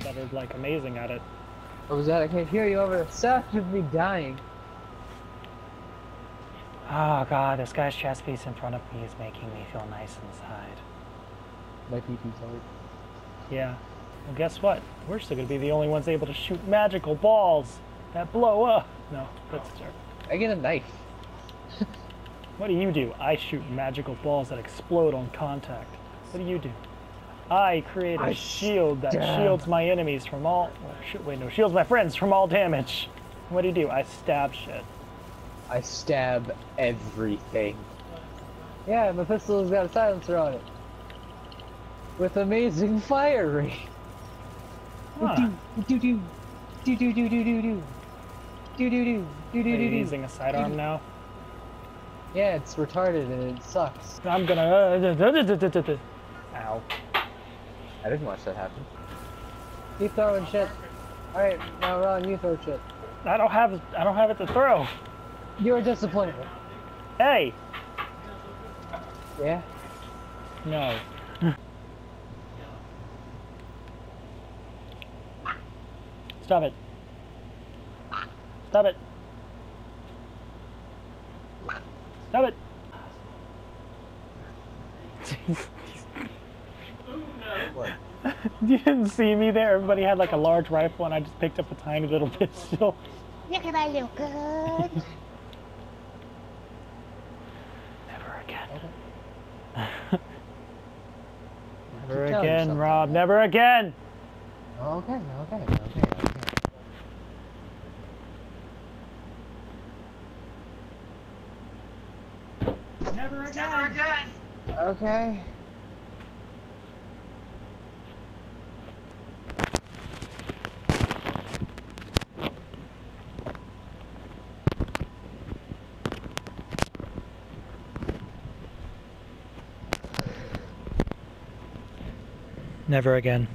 They're like amazing at it. What was that? I can't hear you over the sound of me dying. Oh god, this guy's chest piece in front of me is making me feel nice inside. My PP's hard. Yeah. Well, guess what? We're still gonna be the only ones able to shoot magical balls that blow up. No, that's a joke. I get a knife. What do you do? I shoot magical balls that explode on contact. What do you do? I create a I shield that stab. shields my enemies from all. oh, wait, no, shields my friends from all damage. What do you do? I stab shit. I stab everything. Yeah, my pistol's got a silencer on it. With amazing fire rate. Huh. Do do do do do do do do do do do do do do do. using a sidearm now? Yeah, it's retarded and it sucks. I'm gonna. Uh, ow. I didn't watch that happen. Keep throwing shit. Alright, now Ron, you throw shit. I don't have. I don't have it to throw. You're a disappointment. Hey. Yeah? No. Stop it. Stop it. Stop it. you didn't see me there. Everybody had like a large rifle, and I just picked up a tiny little pistol. Look at my little gun. Never again. Never again, Rob. Never again. Okay, okay, okay, okay. Never again. Never again. Okay. Never again.